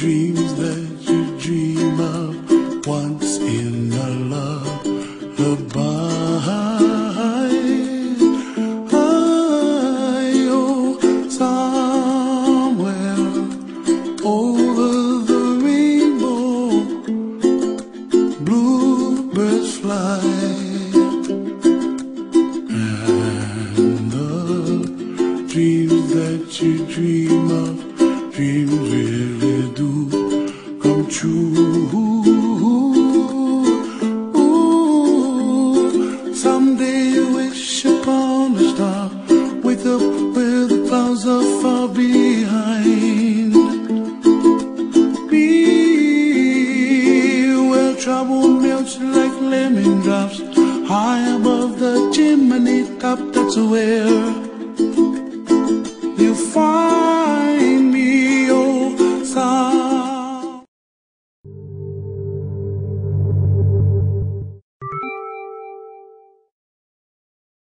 dreams that you dream of once in a love lullaby. I, oh, somewhere over the rainbow, bluebirds fly. And the dreams that you dream of, dreams true. Ooh, someday you wish upon a star, wake up where the clouds are far behind. Be will trouble melts like lemon drops, high above the chimney top. That's where you find.